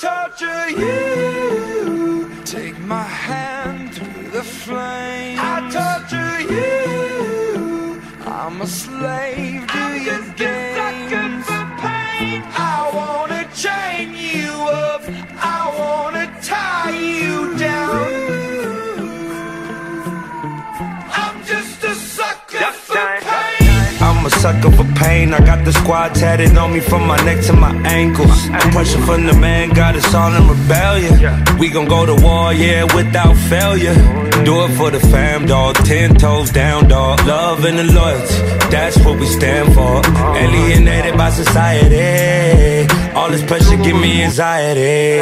torture you. Take my hand through the flame. I torture you. I'm a slave to your games. I wanna I'm a pain. I got the squad tatted on me from my neck to my ankles. The pressure from the man got us all in rebellion. We gon' go to war, yeah, without failure. Do it for the fam, dog. Ten toes down, dog. Love and the loyalty, that's what we stand for. Alienated by society. All this pressure give me anxiety.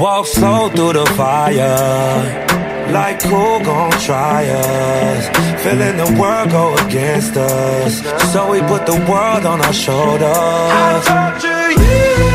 Walk slow through the fire. Like who gon' try us? Feeling the world go against us. So we put the world on our shoulders. I torture you.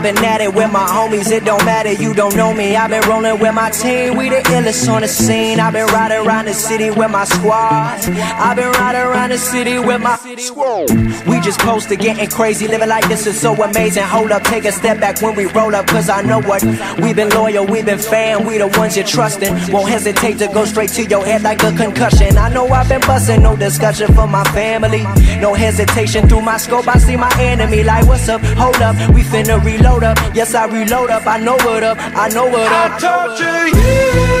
I've been at it with my homies, it don't matter, you don't know me. I've been rolling with my team, we the illest on the scene. I've been riding around the city with my squad. I've been riding around the city with my squad. We just posted getting crazy, living like this is so amazing. Hold up, take a step back when we roll up, cause I know what. We've been loyal, we've been fan, we the ones you're trusting. Won't hesitate to go straight to your head like a concussion. I know I've been busting, no discussion for my family. No hesitation through my scope, I see my enemy. Like, what's up? Hold up, we finna reload load up. Yes, I reload up. I know what up. I know what up. I you.